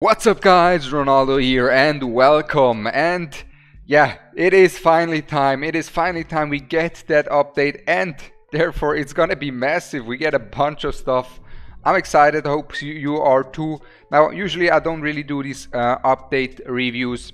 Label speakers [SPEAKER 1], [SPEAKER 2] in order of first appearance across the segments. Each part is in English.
[SPEAKER 1] What's up guys, Ronaldo here and welcome. And yeah, it is finally time, it is finally time we get that update and therefore it's gonna be massive, we get a bunch of stuff. I'm excited, I hope you are too. Now usually I don't really do these uh, update reviews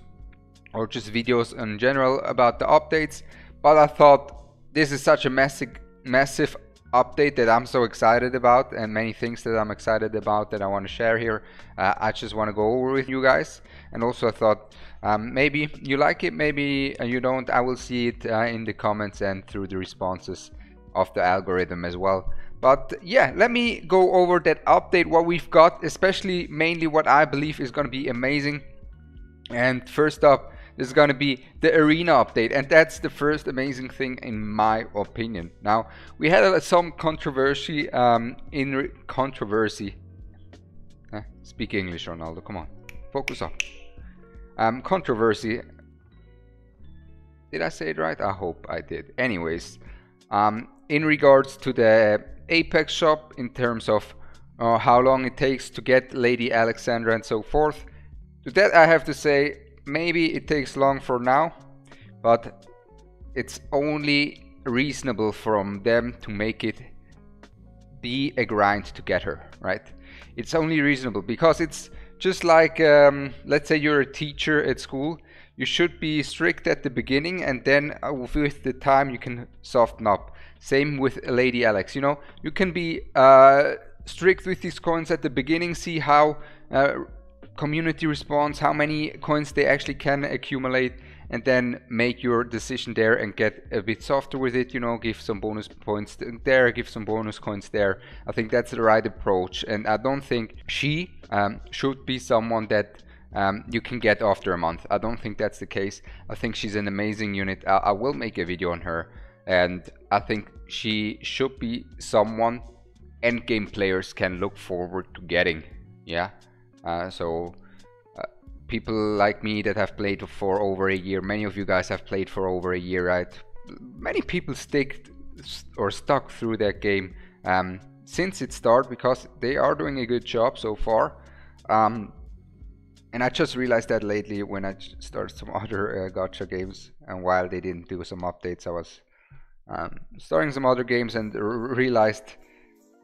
[SPEAKER 1] or just videos in general about the updates, but I thought this is such a massive, massive update that I'm so excited about and many things that I'm excited about that I want to share here. Uh, I just want to go over with you guys and also I thought um, maybe you like it, maybe you don't. I will see it uh, in the comments and through the responses of the algorithm as well. But yeah, let me go over that update, what we've got, especially mainly what I believe is going to be amazing. And first up, is going to be the arena update and that's the first amazing thing in my opinion. Now we had uh, some controversy um, in controversy. Eh, speak english ronaldo come on. Focus up. Um, controversy. Did i say it right? I hope i did. Anyways um, in regards to the apex shop in terms of uh, how long it takes to get lady alexandra and so forth to that i have to say maybe it takes long for now, but it's only reasonable from them to make it be a grind to get her, right? It's only reasonable because it's just like, um, let's say you're a teacher at school, you should be strict at the beginning and then uh, with the time you can soften up. Same with Lady Alex, you know, you can be uh, strict with these coins at the beginning, see how uh, community response, how many coins they actually can accumulate, and then make your decision there and get a bit softer with it, you know, give some bonus points there, give some bonus coins there. I think that's the right approach, and I don't think she um, should be someone that um, you can get after a month. I don't think that's the case. I think she's an amazing unit. I, I will make a video on her, and I think she should be someone endgame players can look forward to getting. Yeah. Uh, so uh, people like me that have played for over a year, many of you guys have played for over a year, right? Many people stick or stuck through that game um, since it started because they are doing a good job so far. Um, and I just realized that lately when I started some other uh, gacha games, and while they didn't do some updates, I was um, starting some other games and realized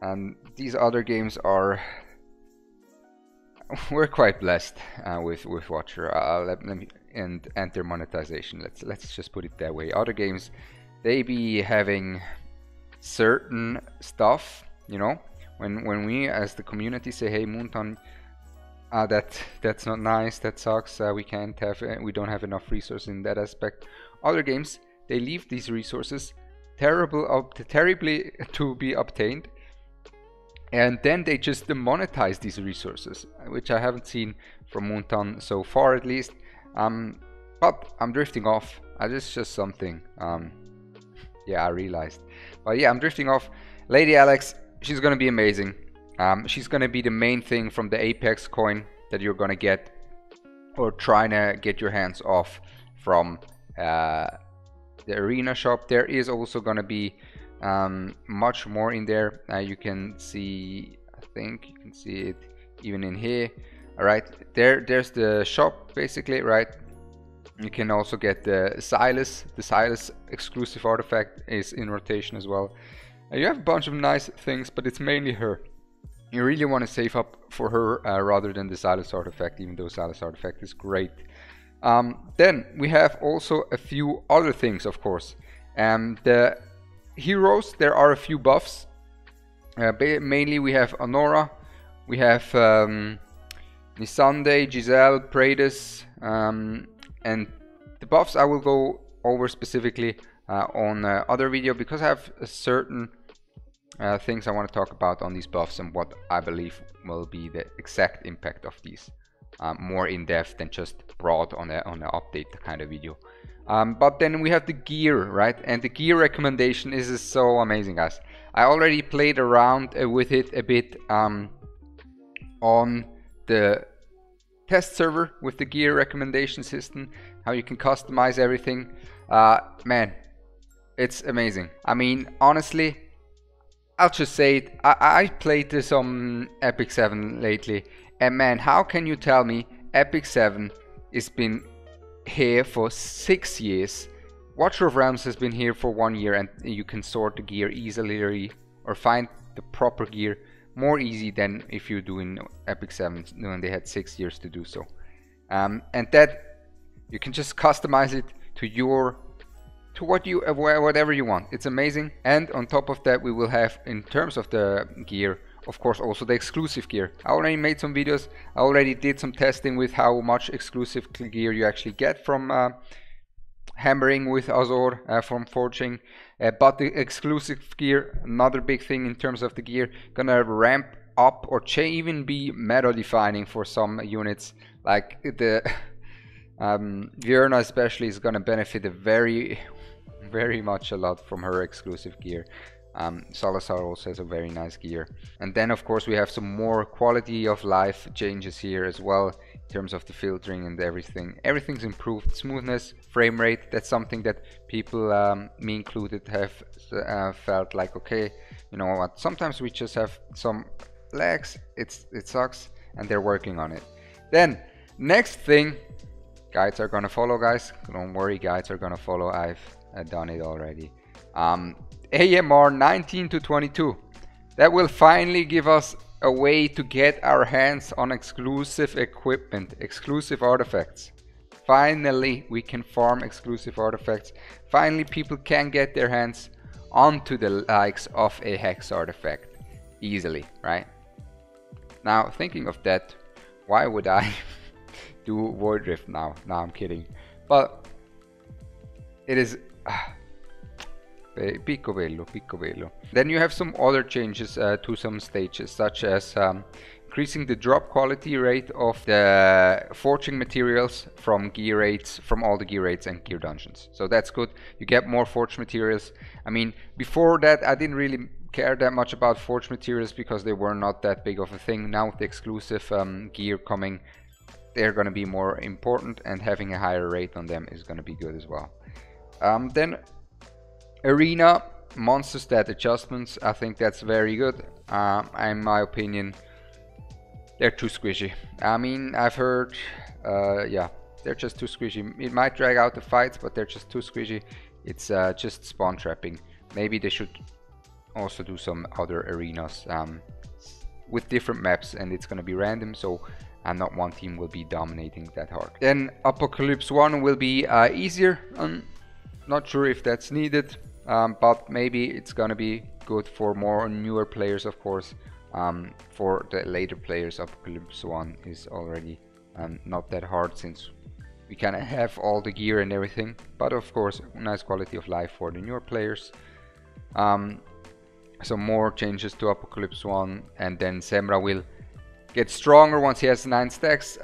[SPEAKER 1] um, these other games are we're quite blessed uh, with with Watcher. Uh, let, let, me and enter monetization. Let's let's just put it that way. Other games, they be having certain stuff. You know, when when we as the community say, "Hey, Moonton, uh, that that's not nice. That sucks. Uh, we can't have. Uh, we don't have enough resources in that aspect." Other games, they leave these resources terrible, terribly to be obtained and then they just demonetize these resources, which I haven't seen from Moonton so far at least. Um, but I'm drifting off. Uh, this is just something. Um, yeah, I realized. But yeah, I'm drifting off. Lady Alex, she's gonna be amazing. Um, she's gonna be the main thing from the Apex coin that you're gonna get, or trying to get your hands off from uh, the arena shop. There is also gonna be um, much more in there. Uh, you can see I think you can see it even in here all right there there's the shop basically right? You can also get the Silas. The Silas exclusive artifact is in rotation as well. Uh, you have a bunch of nice things but it's mainly her. You really want to save up for her uh, rather than the Silas artifact even though Silas artifact is great. Um, then we have also a few other things of course. Um, the heroes, there are a few buffs. Uh, mainly we have Honora, we have um, Nisande, Giselle, Pradis, um, and the buffs I will go over specifically uh, on uh, other video because I have certain uh, things I want to talk about on these buffs and what I believe will be the exact impact of these. Uh, more in depth than just broad on a on an update kind of video. Um, but then we have the gear, right? And the gear recommendation is so amazing, guys. I already played around uh, with it a bit um, on the test server with the gear recommendation system, how you can customize everything. Uh, man, it's amazing. I mean, honestly, I'll just say it. I, I played on Epic 7 lately And man, how can you tell me Epic 7 has been here for 6 years? Watcher of Realms has been here for 1 year and you can sort the gear easily or find the proper gear more easy than if you do in Epic 7 when they had 6 years to do so. Um, and that you can just customize it to your to what you whatever you want it's amazing and on top of that we will have in terms of the gear of course also the exclusive gear. I already made some videos. I already did some testing with how much exclusive gear you actually get from uh, hammering with azor uh, from forging. Uh, but the exclusive gear another big thing in terms of the gear gonna ramp up or even be meta defining for some units. Like the um, Vierna especially is gonna benefit very very much a lot from her exclusive gear. Um, Salazar also has a very nice gear. And then of course we have some more quality of life changes here as well in terms of the filtering and everything. Everything's improved. Smoothness, frame rate, that's something that people, um, me included, have uh, felt like, okay, you know what, sometimes we just have some lags, it's, it sucks, and they're working on it. Then, next thing, guides are gonna follow guys, don't worry, guides are gonna follow, I've I've done it already. Um, AMR 19 to 22. That will finally give us a way to get our hands on exclusive equipment, exclusive artifacts. Finally, we can farm exclusive artifacts. Finally, people can get their hands onto the likes of a hex artifact easily, right? Now, thinking of that, why would I do Void Rift now? No, I'm kidding. But it is Picco bello, picco bello. Then you have some other changes uh, to some stages, such as um, increasing the drop quality rate of the forging materials from gear rates, from all the gear rates and gear dungeons. So that's good. You get more forged materials. I mean, before that, I didn't really care that much about forged materials because they were not that big of a thing. Now with the exclusive um, gear coming, they're going to be more important and having a higher rate on them is going to be good as well. Um, then Arena monster stat adjustments, I think that's very good. Um, in my opinion, they're too squishy. I mean, I've heard, uh, yeah, they're just too squishy. It might drag out the fights, but they're just too squishy. It's uh, just spawn trapping. Maybe they should also do some other arenas um, with different maps and it's gonna be random so and not one team will be dominating that hard. Then Apocalypse 1 will be uh, easier not sure if that's needed, um, but maybe it's gonna be good for more newer players, of course. Um, for the later players, Apocalypse 1 is already um, not that hard since we kind of have all the gear and everything. But of course, nice quality of life for the newer players. Um, some more changes to Apocalypse 1 and then Semra will get stronger once he has 9 stacks.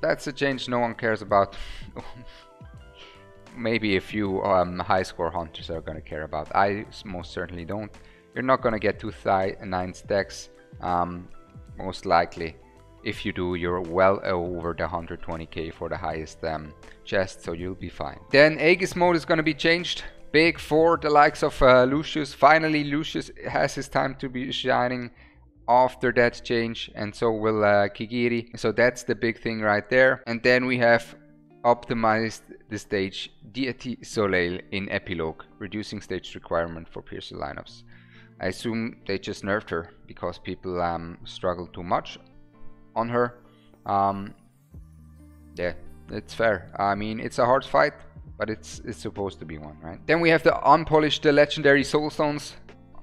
[SPEAKER 1] That's a change no one cares about. maybe a few um, high score hunters are going to care about. I most certainly don't. You're not going to get two nine stacks, um, most likely. If you do, you're well over the 120k for the highest um, chest, so you'll be fine. Then Aegis mode is going to be changed. Big for the likes of uh, Lucius. Finally, Lucius has his time to be shining after that change, and so will uh, Kigiri. So that's the big thing right there. And then we have optimized the stage Deity Soleil in Epilogue, reducing stage requirement for Piercer lineups. I assume they just nerfed her because people um, struggle too much on her. Um, yeah, it's fair. I mean, it's a hard fight, but it's it's supposed to be one, right? Then we have the unpolished the legendary soulstones.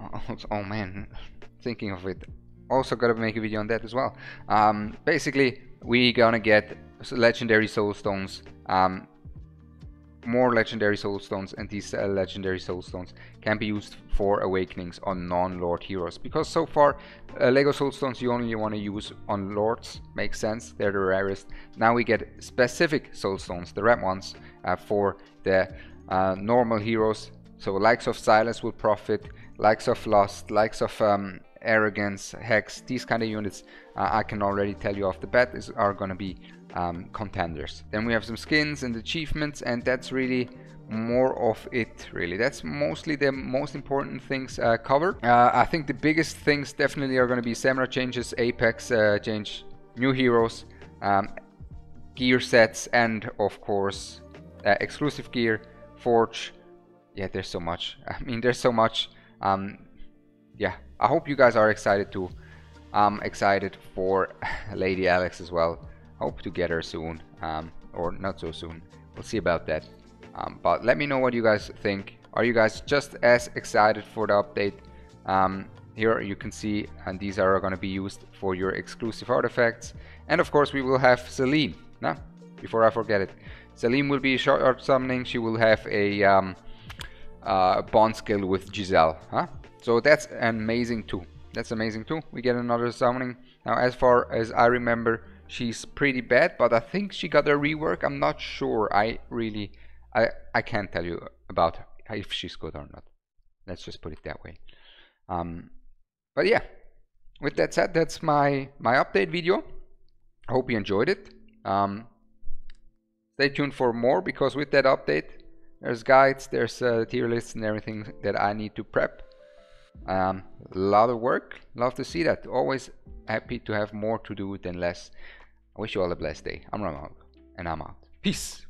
[SPEAKER 1] Oh, oh man, thinking of it. Also gotta make a video on that as well. Um, basically, we gonna get legendary soulstones um, more legendary soul stones and these uh, legendary soul stones can be used for awakenings on non-lord heroes because so far uh, lego soul stones you only want to use on lords makes sense they're the rarest. Now we get specific soul stones the red ones uh, for the uh, normal heroes. So likes of silence will profit likes of lust likes of um, arrogance hex these kind of units uh, i can already tell you off the bat is are going to be um, contenders. Then we have some skins and achievements and that's really more of it really that's mostly the most important things uh, covered uh, I think the biggest things definitely are going to be Semra changes Apex uh, change new heroes, um, gear sets, and of course uh, exclusive gear, forge. Yeah, there's so much. I mean, there's so much. Um, yeah, I hope you guys are excited too. I'm excited for Lady Alex as well. Hope to get her soon, um, or not so soon. We'll see about that. Um, but let me know what you guys think. Are you guys just as excited for the update? Um, here you can see, and these are going to be used for your exclusive artifacts. And of course, we will have Celine. Nah, before I forget it, Celine will be short summoning. She will have a um, uh, bond skill with Giselle. Huh? So that's amazing too. That's amazing too. We get another summoning. Now, as far as I remember, she's pretty bad, but I think she got a rework. I'm not sure. I really, I, I can't tell you about if she's good or not. Let's just put it that way. Um, but yeah, with that said, that's my my update video. I hope you enjoyed it. Um, stay tuned for more because with that update, there's guides, there's uh, tier lists and everything that I need to prep. Um, a lot of work. Love to see that. Always happy to have more to do than less. I wish you all a blessed day. I'm Ramon, and I'm out. Peace.